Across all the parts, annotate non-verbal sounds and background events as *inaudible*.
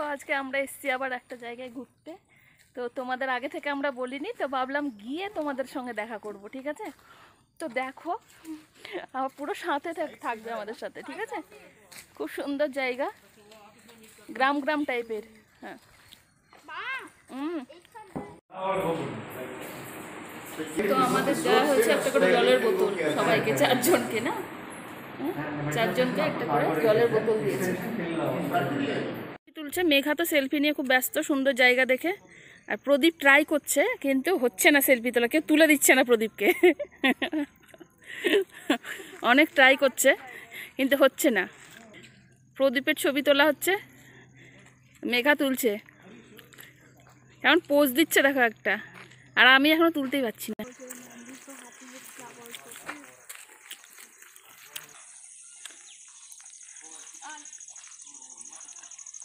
দেখো, আজকে আমরা এসেছি আবার একটা জায়গায় ঘুরতে। তো তোমাদের আগে থেকে আমরা বলিনি, তো ভাবলাম গিয়ে তোমাদের সঙ্গে দেখা করব, ঠিক আছে? তো দেখো আমার পুরো সাথে থাক- থাকবে আমাদের সাথে, ঠিক আছে? খুব সুন্দর জায়গা, গ্রাম গ্রাম টাইপের হ্যাঁ। তো আমাদের দেওয়া হয়েছে একটা করে জলের বোতল, সবাইকে চারজনকে, না? চারজনকে একটা করে জলের বোতল দিয়েছে। তুলছে মেঘা তো সেলফি নিয়ে খুব ব্যস্ত, সুন্দর জায়গা দেখে। আর প্রদীপ ট্রাই করছে, কিন্তু হচ্ছে না সেলফি তোলা। কেউ তুলে দিচ্ছে না প্রদীপকে। অনেক ট্রাই করছে, কিন্তু হচ্ছে না। প্রদীপের ছবি তোলা হচ্ছে, মেঘা তুলছে। কেমন পোজ দিচ্ছে, দেখো একটা। আর আমি এখনও তুলতেই পারছি না।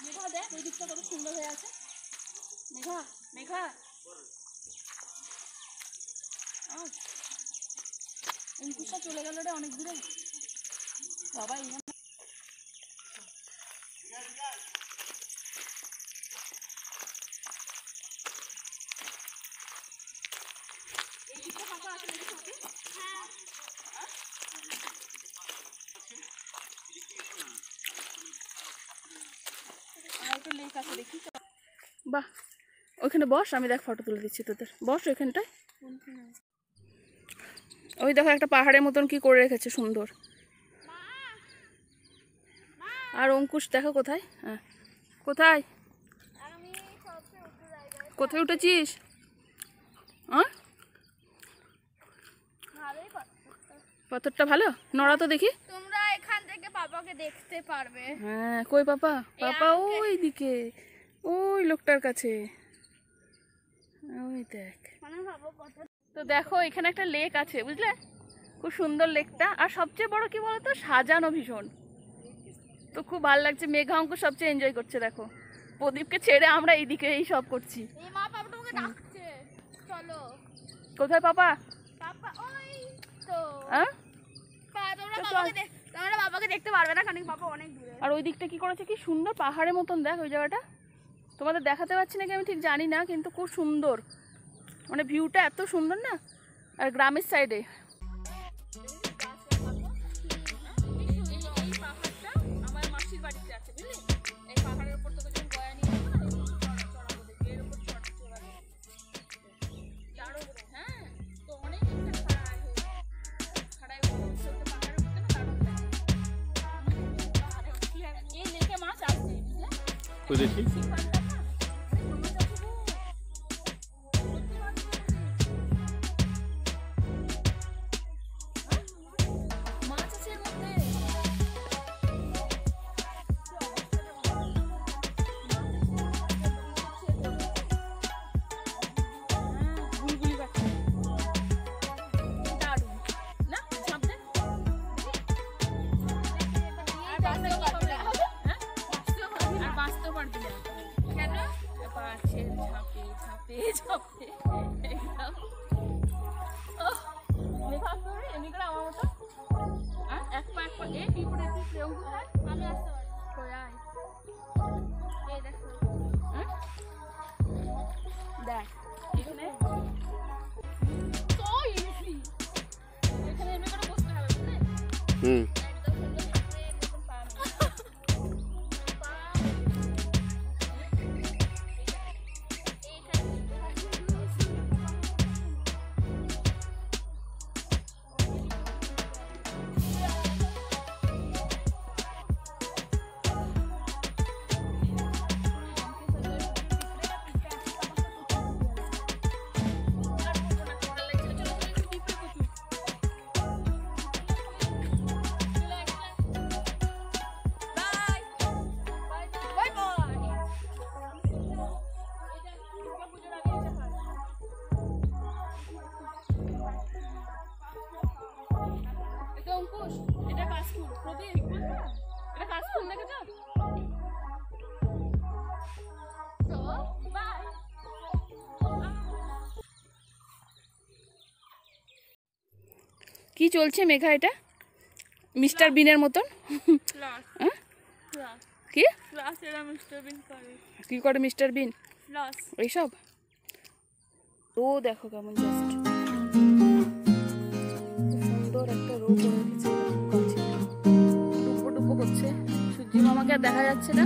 মেঘা, দেখ, ওই দিকটা কত সুন্দর হয়ে আছে। মেঘা মেঘা। অঙ্কুশটা চলে গেল রে অনেক দূরে। বাবা এখানে এই দিকটা ফাঁকা আছে নাকি সত্যি? আর একটা লেক আছে দেখি বাহ ওইখানে বস আমি দেখ ফটো তুলে দিচ্ছি তোদের। বস ওইখানটায়। ওই দেখো একটা পাহাড়ের মতন কি করে রেখেছে সুন্দর। আর অঙ্কুশ দেখো কোথায়? হ্যাঁ। কোথায়? কোথায় উঠেছিস? হ্যাঁ পাথরটা। ভালো? নড়া তো দেখি। পাপাকে দেখতে পারবে। হ্যাঁ কই পাপা? পাপা ওই দিকে ওই লোকটার কাছে। ওই দেখ। মানে তো দেখো এখানে একটা লেক আছে বুঝলে? খুব সুন্দর লেকটা। আর সবচেয়ে বড় কি বলতো? সাজানো ভীষণ তো খুব ভালো লাগছে। মেঘা অঙ্ক সবচেয়ে এনজয় করছে দেখো। প্রদীপকে ছেড়ে আমরা এইদিকে এই সব করছি। কোথায় পাপা? পাপা ওই তো। হ্যাঁ? পা তোমরা বাবাকে দেখতে পারবে না কারণ বাবা অনেক দূরে। আর ওই দিকটা কি করেছে? কি সুন্দর পাহাড়ের মতন, দেখ ওই জায়গাটা। তোমাদের দেখাতে পারছি নাকি আমি ঠিক জানি না, কিন্তু খুব সুন্দর। মানে ভিউটা এত সুন্দর না? আর গ্রামের সাইডে তো দেখি কেন? বাঁশের ঝাঁপে, ঝাঁপে, ঝাঁপে। এক পা এক পা। এই পিঁপড়ে, পিঁপড়ে, অঙ্কুর। আমি আসতে পারি হুম তো কি চলছে মেঘা এটা? মিস্টার বিনের মতন? হ্যাঁ? কি? কি করে মিস্টার বিন? এইসব? রো দেখো কেমন জাস্ট। সুন্দর একটা রো করে রেখেছে গাছে ডুবো ডুবো করছে। মামাকে আর দেখা যাচ্ছে না।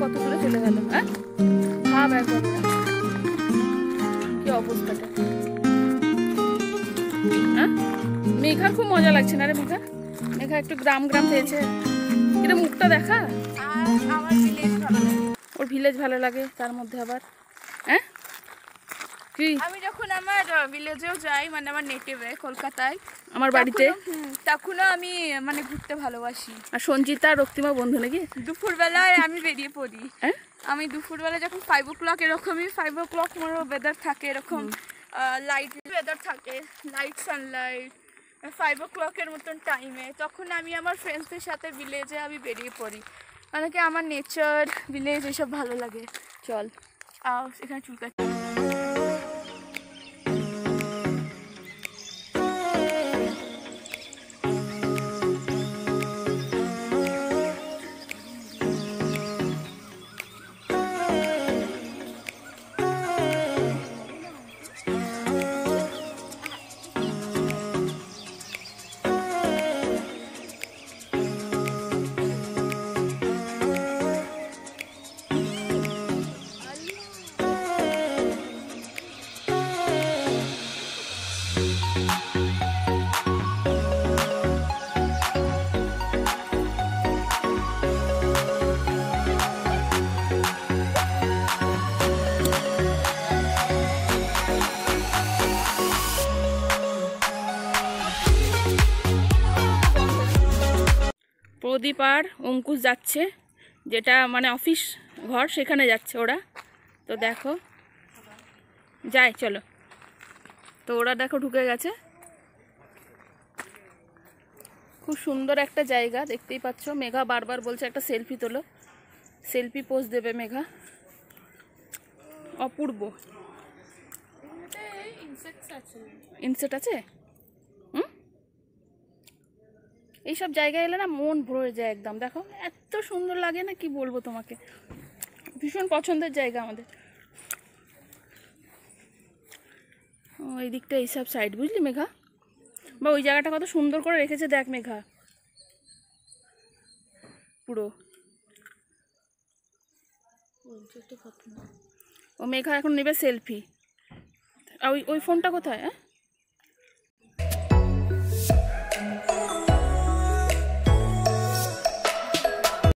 কত দূরে চলে গেল হ্যাঁ? ভাব একবার কি অবস্থাটা হ্যাঁ? মেঘার খুব মজা লাগছে না রে মেঘা? মেঘা একটু গ্রাম গ্রাম পেয়েছে কিন্তু মুখটা দেখা? ভিলেজ ভালো লাগে। ওর ভিলেজ ভালো লাগে তার মধ্যে আবার? কি? আমি যখন আমার ভিলেজেও যাই মানে আমার নেটিভে কলকাতায় আমার বাড়িতে? তখনও- আমি মানে ঘুরতে ভালোবাসি। আর সঞ্চিতা আর রক্তিমা বন্ধু নাকি? দুপুরবেলায় আমি বেরিয়ে পড়ি। *laughs* হ্যাঁ? আমি দুপুরবেলা যখন ফাইভ ও ক্লক এরকমই five o'clock more weather থাকে এরকম লাইট ওয়েদার থাকে লাইট সানলাইট ফাইভ ও ক্লকের মতন টাইমে তখন আমি আমার ফ্রেন্ডসদের সাথে ভিলেজে আমি বেরিয়ে পড়ি। মানে কি আমার নেচার ভিলেজ এসব ভালো লাগে। চল আহ, এখানে চুলকাচ্ছে প্রদীপ আর অঙ্কুশ যাচ্ছে যেটা মানে অফিস ঘর সেখানে যাচ্ছে ওরা। তো দেখো যাই চলো। তো ওরা দেখো ঢুকে গেছে। খুব সুন্দর একটা জায়গা দেখতেই পাচ্ছ। মেঘা বারবার বলছে একটা সেলফি তোলো। সেলফি পোজ দেবে মেঘা। অপূর্ব। ইনসেট আছে হুম এইসব জায়গায় এলে না মন ভরে যায় একদম। দেখো, এত সুন্দর লাগে না কি বলব তোমাকে? ভীষণ পছন্দের জায়গা আমাদের। এই দিকটা এইসব সাইড বুঝলি মেঘা? বা ওই জায়গাটা কত সুন্দর করে রেখেছে, দেখ মেঘা। পুরো। ও, মেঘা এখন নেবে সেলফি ওই ওই ফোনটা কোথায় হ্যাঁ?